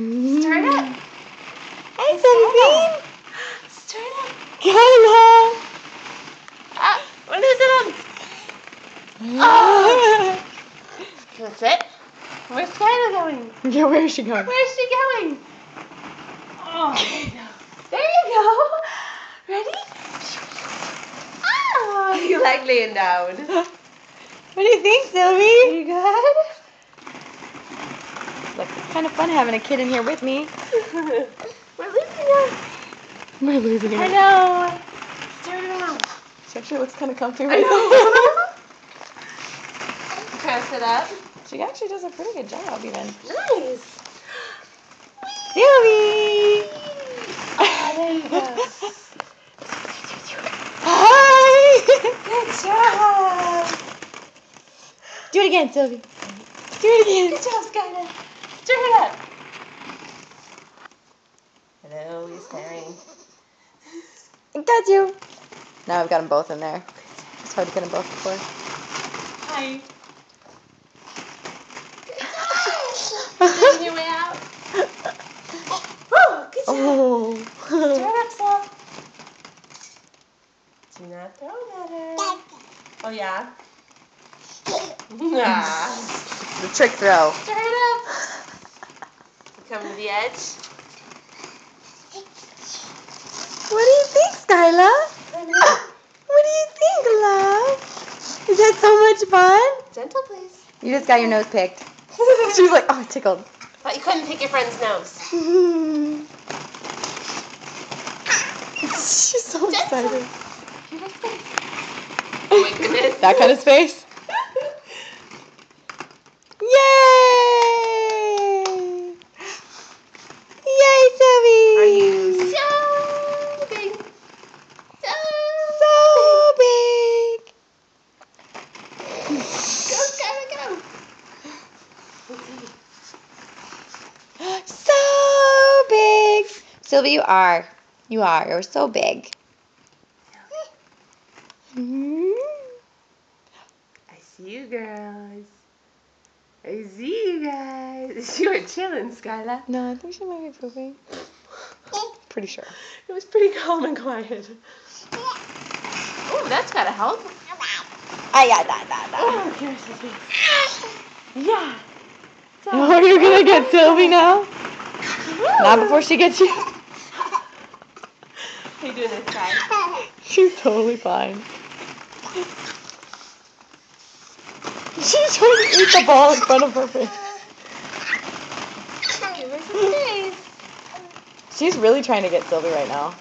Stir it up. Hey, Sylvie. Stir it up. Kyla. Ah, what is it on? Oh. That's it. Where's Skylar going? Yeah, where is she going? Where's she going? Oh, there you go. There you go. Ready? Ah, you like laying down. What do you think, Sylvie? You good? Kind of fun having a kid in here with me. We're losing her. We're losing her. I know. It around. She actually looks kind of comfy I right know. Trying to sit up. she actually does a pretty good job, even. Nice. Sylvie! Oh, there you go. Hi! Good job. Do it again, Sylvie. Do it again. Good job, Skylar. Stir it up. Hello, he's staring. I got you. Now I've got them both in there. It's hard to get them both before. Hi. Taking your way out. Woo, good job. oh. Stir it up, Saul. Do not throw it at her. Oh, yeah? Ah. the trick throw. Come to the edge. What do you think, Skylar? What do you think, love? Is that so much fun? Gentle, please. You just got your nose picked. She was like, oh, tickled. Thought you couldn't pick your friend's nose. She's so excited. Oh my goodness. That kind of space. Yay! Yay, Sylvie! Are you so big? So, so big? Go, Skylar, go. Let's see. So Sylvie, you are. You are. You're so big. I see you guys. I see you guys. You were chilling, Skylar. No, I think she might be pooping. Pretty sure. It was pretty calm and quiet. Oh, that's gotta help. Ah, yeah, da, da, da. Oh, here's his face. Yeah. Oh, you're gonna get Sylvie now? Not before she gets you. How doing this side? She's totally fine. She's trying to eat the ball in front of her face. Give her some space. She's really trying to get Sylvie right now.